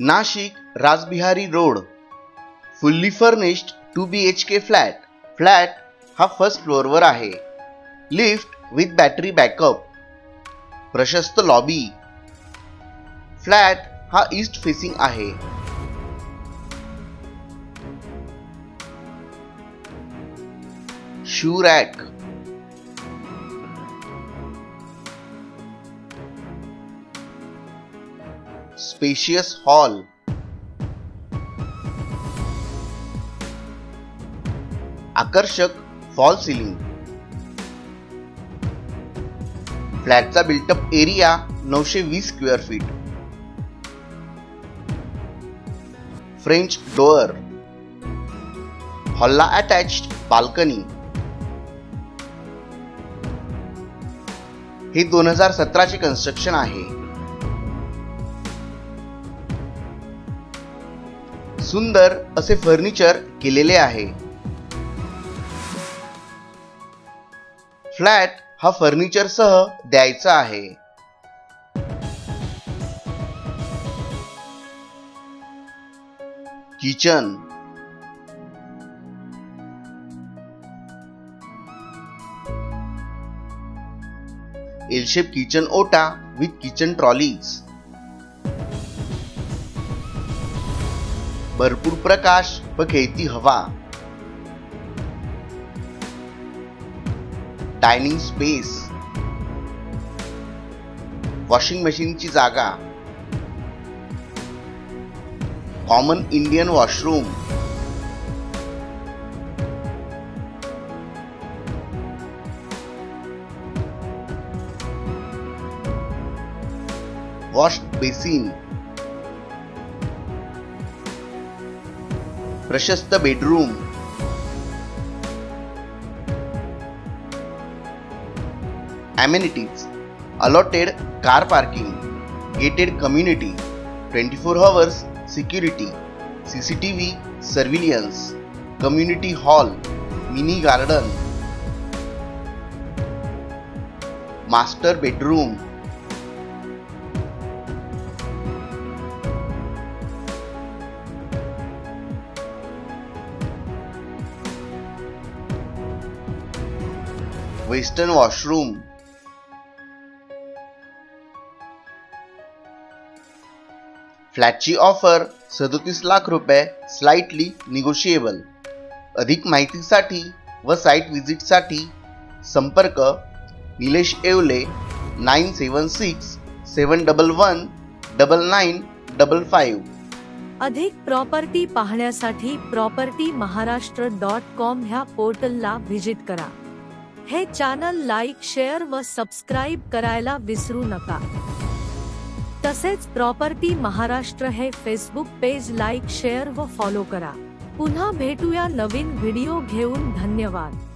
Nashik Rajbihari road, fully furnished two B H K flat. Flat हा first फ्लोअरवर आहे. Lift with battery backup. प्रशस्त lobby. Flat हा east facing आहे. Shoe rack. Spacious hall. आकर्षक fall ceiling. फ्लॅटचा built up area नऊशे वीस स्क्वेअर फीट. French door. हॉलला अटॅच्ड बाल्कनी. हे दोन हजार सतराचे कन्स्ट्रक्शन आहे. सुंदर असे फर्निचर केलेले आहे. फ्लॅट हा फर्निचर सह द्यायचा आहे. किचन. एलशेप किचन ओटा विथ किचन ट्रॉलीज. भरपूर प्रकाश व खेळती हवा. डायनिंग स्पेस वॉशिंग मशीनची जागा. Common Indian washroom wash basin प्रशस्त bedroom. Amenities allotted car parking gated community 24 four hours security CCTV surveillance community hall mini garden master bedroom western washroom. फ्लॅटची offer सदोतीस लाख रुपये स्लाइटली निगोशिएबल अधिक माहितीसाठी व site व्हिजिटसाठी संपर्क Nilesh Yewale nine seven six seven double one double nine double five. अधिक property पाहण्यासाठी property Maharashtra dot com ह्या पोर्टलला व्हिजिट करा. हे चॅनल लाईक शेअर व सबस्क्राईब करायला विसरू नका. तसेच प्रॉपर्टी महाराष्ट्र हे फेसबुक पेज लाईक शेअर व फॉलो करा. पुन्हा भेटूया नवीन व्हिडिओ घेऊन. धन्यवाद.